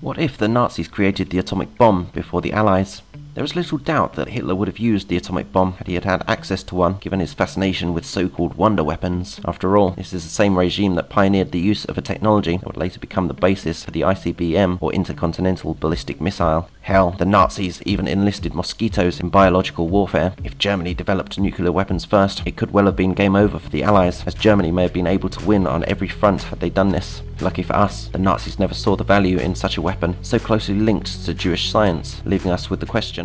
What if the Nazis created the atomic bomb before the Allies? There is little doubt that Hitler would have used the atomic bomb had he had had access to one, given his fascination with so-called wonder weapons. After all, this is the same regime that pioneered the use of a technology that would later become the basis for the ICBM or Intercontinental Ballistic Missile. Hell, the Nazis even enlisted mosquitoes in biological warfare. If Germany developed nuclear weapons first, it could well have been game over for the Allies, as Germany may have been able to win on every front had they done this. Lucky for us, the Nazis never saw the value in such a weapon, so closely linked to Jewish science, leaving us with the question,